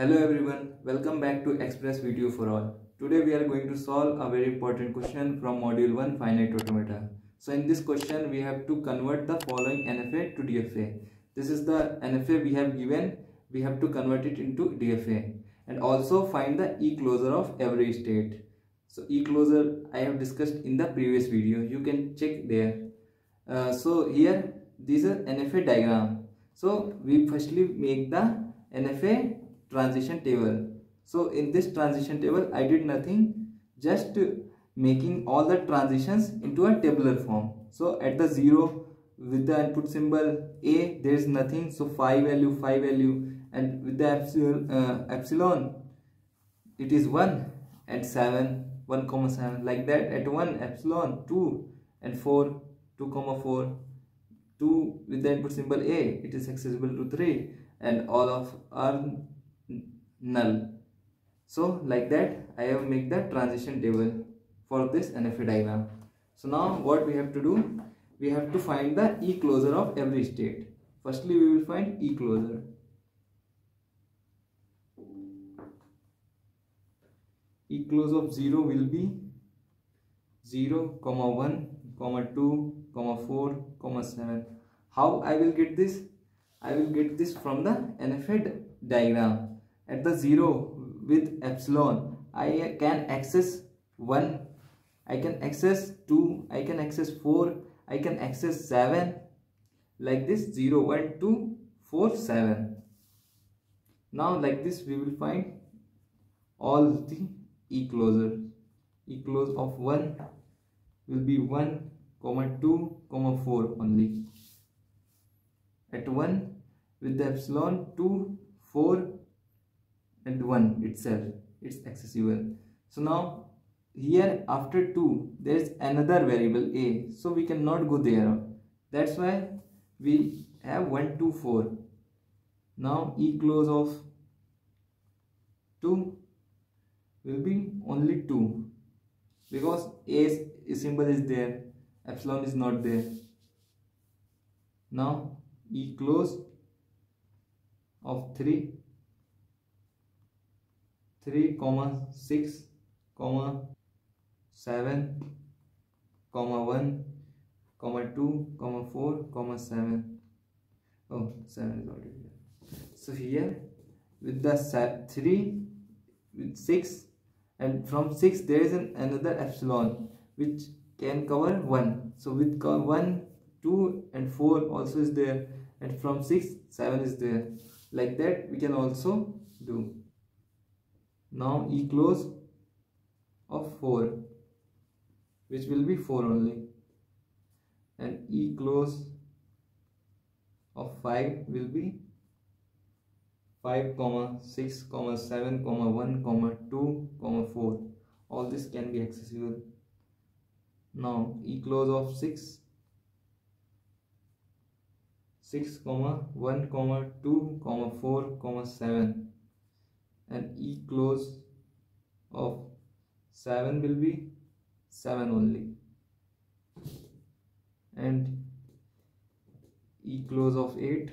Hello everyone, welcome back to Express VTU for All. Today we are going to solve a very important question from module 1 finite automata. So in this question we have to convert the following NFA to DFA. This is the NFA we have given, we have to convert it into DFA and also find the E-closure of every state. So E-closure I have discussed in the previous video, you can check there. Uh, so here this is NFA diagram. So we firstly make the NFA transition table. So in this transition table i did nothing just making all the transitions into a tabular form. So at the zero with the input symbol a there is nothing. So phi value phi value and with the epsilon, uh, epsilon it is 1 at 7 1 comma 7 like that. At 1 epsilon 2 and 4 2 comma 4 2 with the input symbol a it is accessible to 3 and all of are null. So like that I have make the transition table for this NFA diagram. So now what we have to do? We have to find the E closure of every state. Firstly we will find E closure. E close of 0 will be 0 comma 1 comma 2 comma 4 comma 7 how I will get this? I will get this from the NFA diagram at the 0 with epsilon I can access 1 I can access 2 I can access 4 I can access 7 like this 0 1 2 4 7 now like this we will find all the e closure e close of 1 will be 1 comma 2 comma 4 only. At 1 with the epsilon 2 4 and 1 itself it's accessible. So now here after 2 there is another variable a so we cannot go there. That's why we have 1 2 4 now e close of 2 will be only 2 because a symbol is there epsilon is not there. Now e close of 3 3 comma 6 comma 7 comma 1 comma 2 comma 4 comma 7 oh 7 is already here. So here with the 3 with 6 and from 6 there is an another epsilon which can cover 1 so with 1 2 and 4 also is there. And from 6 7 is there. Like that we can also do now E close of 4 which will be 4 only. And E close of 5 will be 5 comma 6 comma 7 comma 1 comma 2 comma 4 all this can be accessible. Now E close of 6 6 comma 1 comma 2 comma 4 comma 7 and E close of 7 will be 7 only. And E close of 8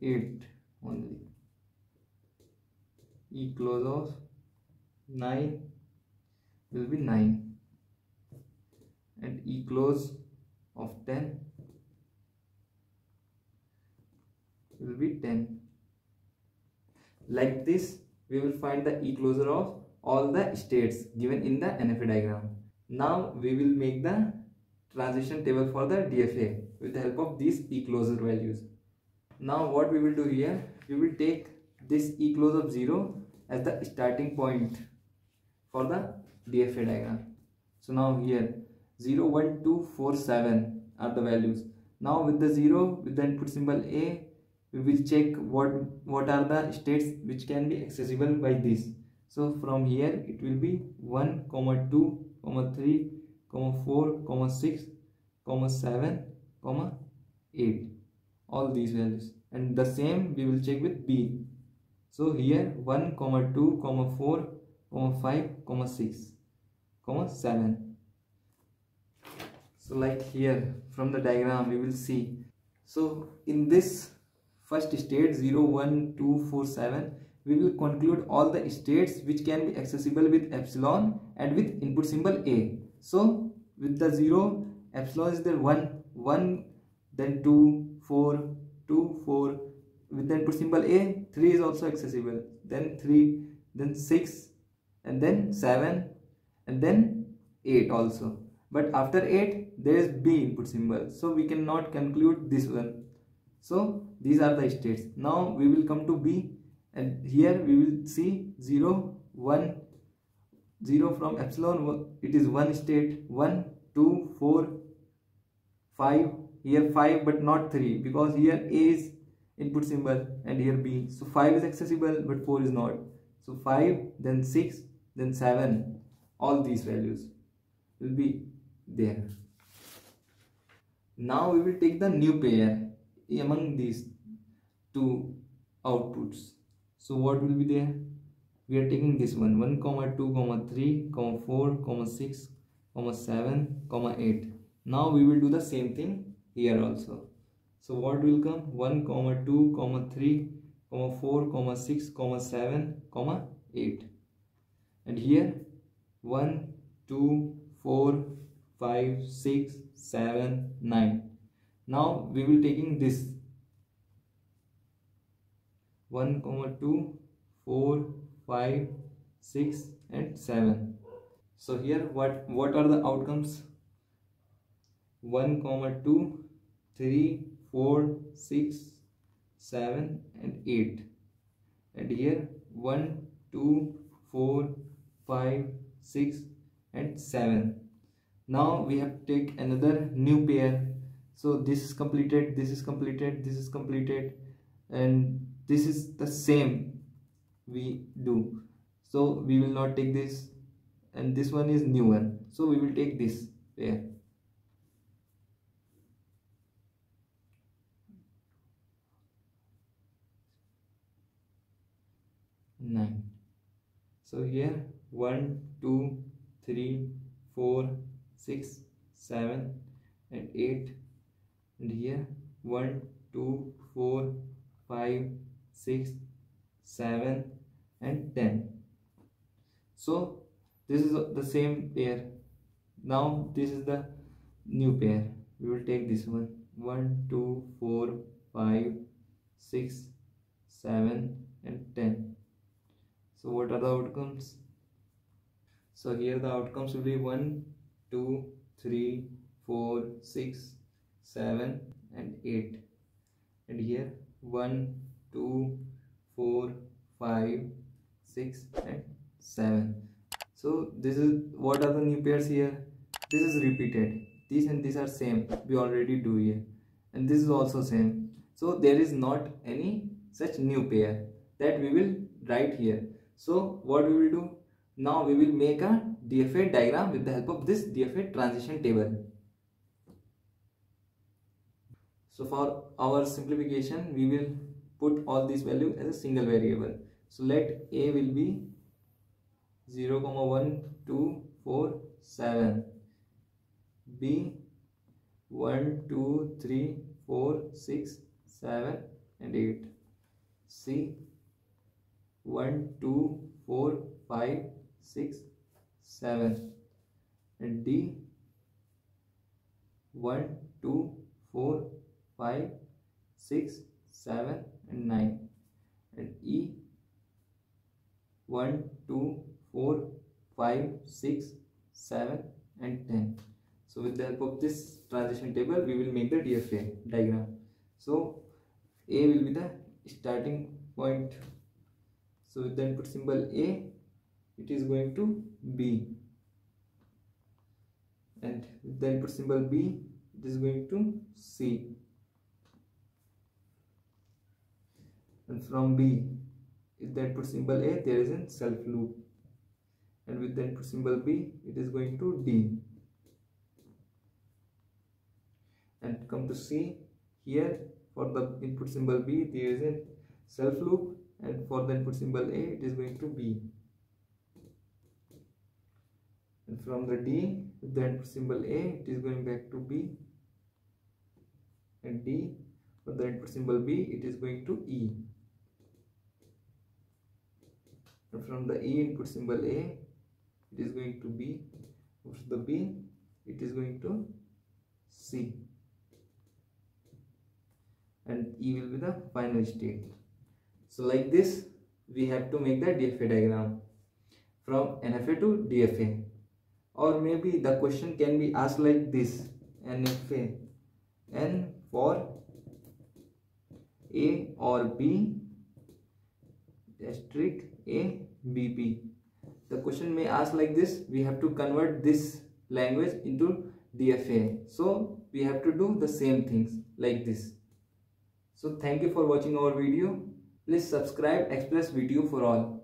8 only. E close of 9 will be 9 and E close of 10 will be 10 like this, we will find the e-closure of all the states given in the NFA diagram. Now we will make the transition table for the DFA with the help of these e-closure values. Now what we will do here, we will take this e-close of 0 as the starting point for the DFA diagram. So now here 0, 1, 2, 4, 7 are the values. Now with the 0 with the input symbol A we will check what what are the states which can be accessible by this. So from here it will be 1 comma 2 comma 3 comma 4 comma 6 comma 7 comma 8 all these values. And the same we will check with b. So here 1 comma 2 comma 4 comma 5 comma 6 comma 7 so like here from the diagram we will see. So in this first state 0 1 2 4 7 we will conclude all the states which can be accessible with epsilon and with input symbol a. So with the 0 epsilon is there 1 1 then 2 4 2 4 with the input symbol a 3 is also accessible. Then 3 then 6 and then 7 and then 8 also. But after 8 there is b input symbol. So we cannot conclude this one so these are the states. Now we will come to b and here we will see 0 1 0 from epsilon. It is one state 1 2 4 5 here 5 but not 3 because here a is input symbol and here b. So 5 is accessible but 4 is not. So 5 then 6 then 7 all these values will be there. Now we will take the new pair among these two outputs. So what will be there? We are taking this one. 1 comma 2 comma 3 comma 4 comma 6 comma 7 comma 8 now we will do the same thing here also. So what will come? 1 comma 2 comma 3 comma 4 comma 6 comma 7 comma 8 and here 1 2 4 5 6 7 9 now we will taking this. 1 comma 2 4 5 6 and 7 so here what what are the outcomes? 1 comma 2 3 4 6 7 and 8 and here 1 2 4 5 6 and 7 now we have to take another new pair so this is completed this is completed this is completed and this is the same we do. So we will not take this and this one is new one. So we will take this pair 9 so here 1 2 3 4 6 7 and 8 and here 1 2 4 5 6 7 and 10 so this is the same pair. Now this is the new pair. We will take this one. 1 2 4 5 6 7 and 10 so what are the outcomes? So here the outcomes will be 1 2 3 4 6 7 and 8 and here 1 2 4 5 6 and 7 so this is what are the new pairs here? This is repeated. These and these are same. We already do here. And this is also same. So there is not any such new pair that we will write here. So what we will do? Now we will make a DFA diagram with the help of this DFA transition table. So for our simplification, we will put all these values as a single variable. So let A will be 0, 1, 2, 4, 7. B 1, 2, 3, 4, 6, 7 and 8. C 1 2 4 5 6 7 and D 1 2 4 5 6 7 and 9 and E 1 2 4 5 6 7 and 10 so with the help of this transition table we will make the DFA diagram. So A will be the starting point. So with the input symbol a it is going to b. And with the input symbol b it is going to c and from b with the input symbol a there is a self loop. And with the input symbol b it is going to d. And come to c here for the input symbol b there is a self loop. And for the input symbol A it is going to B. And from the D with the input symbol A it is going back to B. And D for the input symbol b it is going to e and from the e input symbol a it is going to b from the b it is going to c. And e will be the final state. So like this we have to make the DFA diagram from NFA to DFA or maybe the question can be asked like this NFA N for A or B asterisk A B B the question may ask like this. We have to convert this language into DFA so we have to do the same things like this. So thank you for watching our video. Please subscribe Express VTU for all.